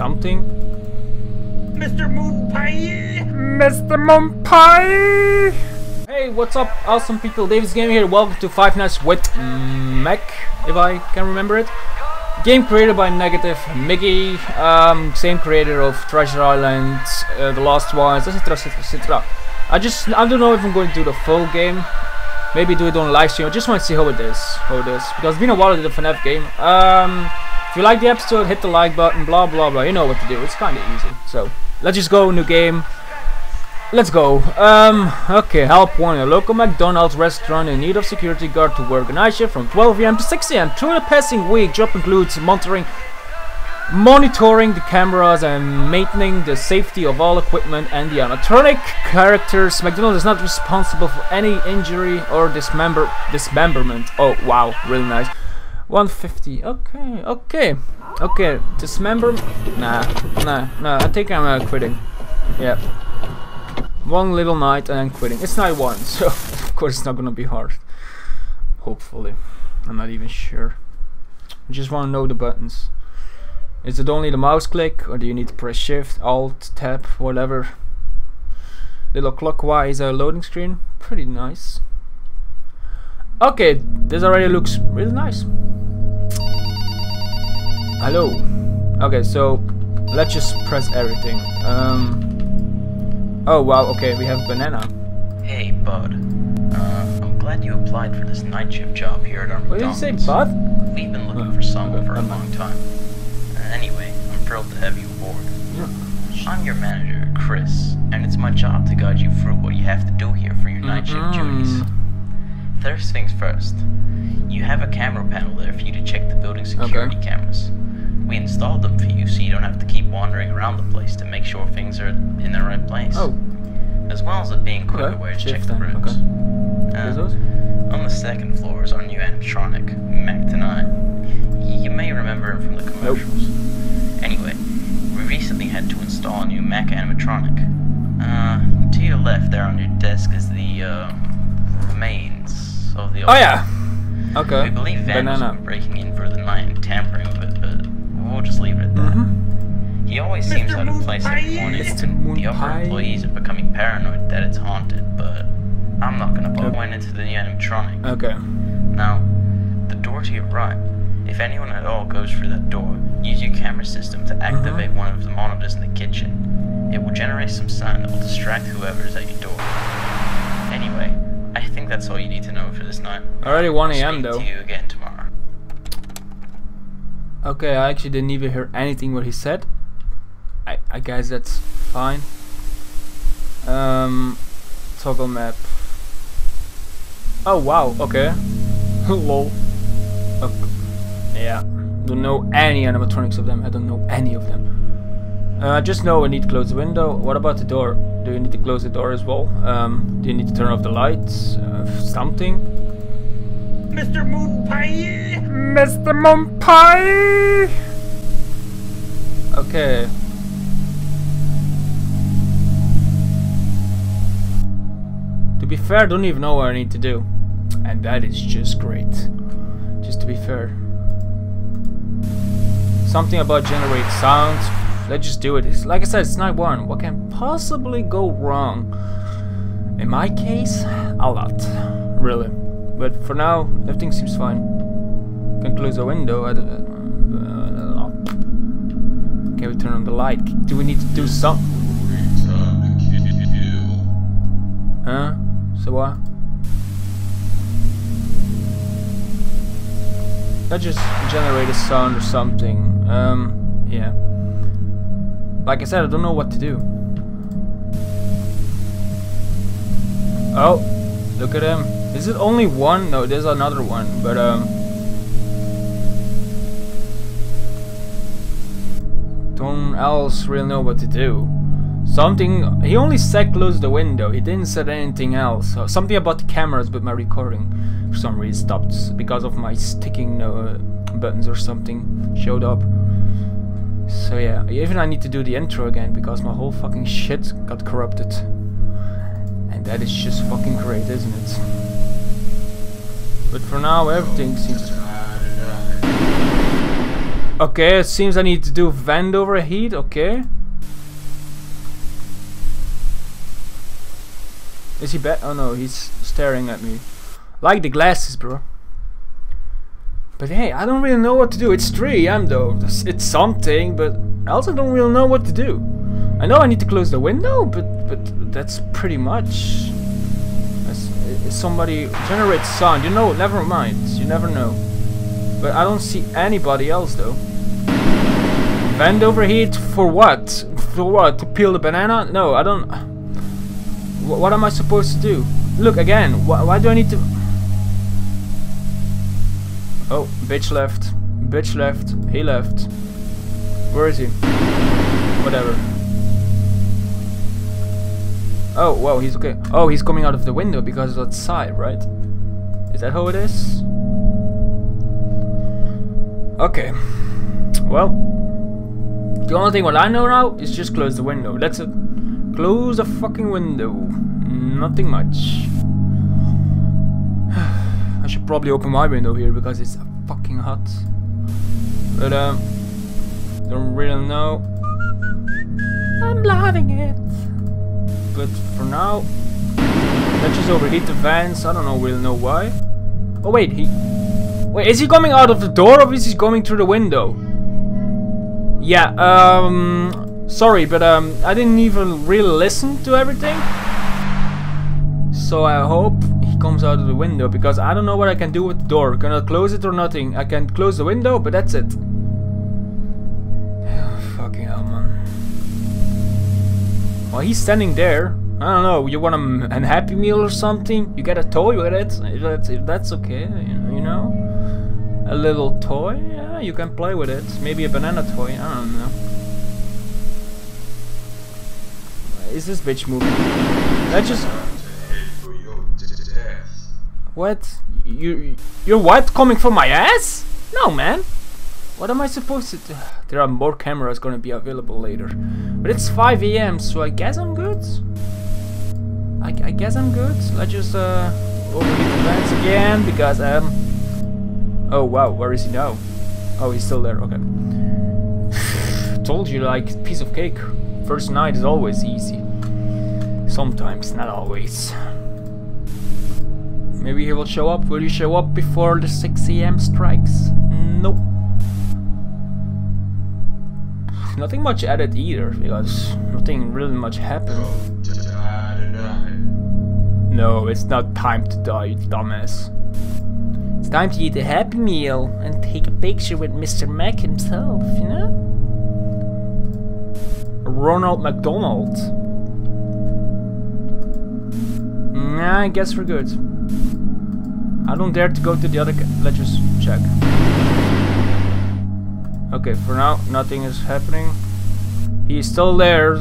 something. Mr. Moon Pie! Mr. Moonpie! Hey, what's up, awesome people? Davy's Gaming here. Welcome to Five Nights with Mac, if I can remember it. Game created by Negative Mickey, um, same creator of Treasure Island, uh, The Last Ones, etc. etc. etc. I just, I don't know if I'm going to do the full game. Maybe do it on live stream. I just want to see how it is, how it is, because it's been a while I did a FNAF game. Um, if you like the episode, hit the like button, blah blah blah. You know what to do. It's kind of easy. So let's just go new game. Let's go. Um, okay, help one. A local McDonald's restaurant in need of security guard to work a night shift from 12 a.m. to 6 a.m. Through the passing week, job includes monitoring, monitoring the cameras and maintaining the safety of all equipment and the animatronic characters. McDonald's is not responsible for any injury or dismember dismemberment. Oh wow, really nice. 150. Okay, okay, okay. Dismember? Nah, nah, nah. I think I'm uh, quitting. Yep. One little night and I'm quitting. It's night one, so of course it's not gonna be hard. Hopefully, I'm not even sure. I just want to know the buttons. Is it only the mouse click, or do you need to press Shift, Alt, Tab, whatever? Little clockwise uh, loading screen, pretty nice. Okay, this already looks really nice. Hello. Okay, so let's just press everything. Um. Oh wow. Okay, we have banana. Hey, bud. Uh, I'm glad you applied for this night shift job here at our What did you say, bud? We've been looking for someone okay, for a long time. Uh, anyway, I'm thrilled to have you aboard. Yeah. I'm your manager, Chris, and it's my job to guide you through what you have to do here for your night shift duties. First things first, you have a camera panel there for you to check the building security cameras. We installed them for you so you don't have to keep wandering around the place to make sure things are in the right place. Oh, As well as it being quicker Okay, ways to check the rooms. okay. Uh, those? on the second floor is our new animatronic, Mac Tonight. You may remember him from the commercials. Nope. Anyway, we recently had to install a new Mac animatronic. Uh, to your left there on your desk is the, uh, remains of the Oh yeah. Okay. We believe vandals Banana. breaking in for the night and tampering with we'll just leave it at that. Mhm. He always seems Mr. out of place every Moonpie! morning, Mr. and the other Moonpie! employees are becoming paranoid that it's haunted, but I'm not gonna put Okay. one into the new animatronic. Okay. Now, the door to your right. If anyone at all goes through that door, use your camera system to activate one of the monitors in the kitchen. It will generate some sound that will distract whoever's at your door. Anyway, I think that's all you need to know for this night. Already 1 I'll a.m. speak though. to you again tomorrow. Okay, I actually didn't even hear anything what he said. I I guess that's fine. Um, toggle map. Oh wow. Okay. Lol. Okay. Yeah. Don't know any animatronics of them. I don't know any of them. Uh, I just know I need to close the window. What about the door? Do you need to close the door as well? Um, do you need to turn off the lights? Uh, something? Mr. Moon Pie! Mr. Moonpie! Okay. To be fair, I don't even know what I need to do. And that is just great. Just to be fair. Something about generate sounds. Let's just do it. It's, like I said, it's night one. What can possibly go wrong? In my case, a lot. Really. But for now, everything seems fine. Can close the window. I don't, uh, can we turn on the light? Do we need to do something? Huh? So what? Let's just generate a sound or something. Um, yeah. Like I said, I don't know what to do. Oh, look at him. Is it only one? No, there's another one, but um. Don't else really know what to do. Something. He only said close the window. He didn't said anything else. Uh, something about the cameras, but my recording for some reason stopped because of my sticking uh, buttons or something showed up. So yeah, even I need to do the intro again because my whole fucking shit got corrupted. And that is just fucking great, isn't it? But for now, everything seems. Okay, it seems I need to do vent overheat, okay. Is he back? Oh no, he's staring at me. Like the glasses, bro. But hey, I don't really know what to do. It's 3 am though. It's something, but I also don't really know what to do. I know I need to close the window, but but that's pretty much. Somebody generates sound. You know, never mind. You never know. But I don't see anybody else though. Vent overheat for what? For what? To peel the banana? No, I don't. what am I supposed to do? Look again. Wh why do I need to? Oh, bitch left. Bitch left. He left. Where is he? Whatever. Oh, wow, he's okay. Oh, he's coming out of the window because it's outside, right? Is that how it is? Okay. Well, the only thing what I know now is just close the window. That's it. Close the fucking window. Nothing much. I should probably open my window here because it's fucking hot. But um, don't really know. I'm loving it. But for now, let's just overheat the vents. I don't know, really know why. Oh wait, he. Wait, is he coming out of the door or is he coming through the window? Yeah, um, sorry, but um, I didn't even really listen to everything. So I hope he comes out of the window because I don't know what I can do with the door. Can I close it or nothing? I can close the window, but that's it. Fucking hell, man. Well, he's standing there. I don't know. You want a, a Happy Meal or something? You get a toy with it. If that's, if that's okay, you know. A little toy? You can play with it. Maybe a banana toy. I don't know. Is this bitch moving? That just what? You, you're what? Coming from my ass? No, man. What am I supposed to do? There are more cameras gonna be available later. But it's 5 a.m., so I guess I'm good. I, I guess I'm good. Let's just uh, overheat the vents again, because um... Oh, wow, where is he now? Oh, he's still there, okay. Told you, like, piece of cake. First night is always easy. Sometimes, not always. Maybe he will show up. Will you show up before the 6 a.m. strikes? Nope. Nothing much added either, because nothing really much happened. No, it's not time to die, you dumbass. Time to eat a Happy Meal and take a picture with Mr. Mac himself, you know? Ronald McDonald. Nah, I guess we're good. I don't dare to go to the other let's just check. Okay, for now, nothing is happening. He's still there.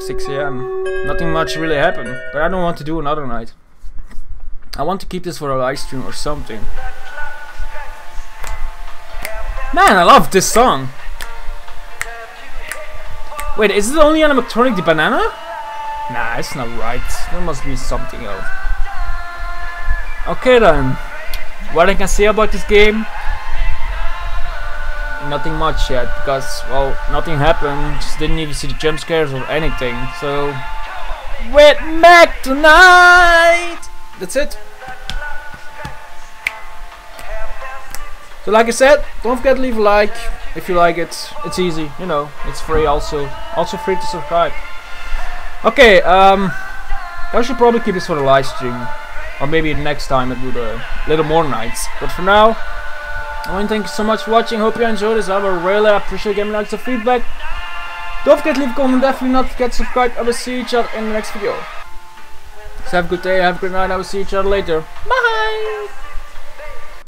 6 a.m. Nothing much really happened, but I don't want to do another night. I want to keep this for a live stream or something. Man, I love this song. Wait, is it only animatronic the banana? Nah, it's not right. There must be something else. Okay then. What I can say about this game? Nothing much yet, because, well, nothing happened. Just didn't even see the jump scares or anything. So, with Mac tonight! That's it. So like I said, don't forget to leave a like if you like it. It's easy, you know, it's free also. Also free to subscribe. Okay, um, I should probably keep this for the live stream. Or maybe next time I do the little more nights. But for now, I want to thank you so much for watching. Hope you enjoyed this. I will really appreciate getting likes and feedback. Don't forget to leave a comment. Definitely not forget to subscribe. I will see each other in the next video. So have a good day. Have a good night. I will see each other later. Bye!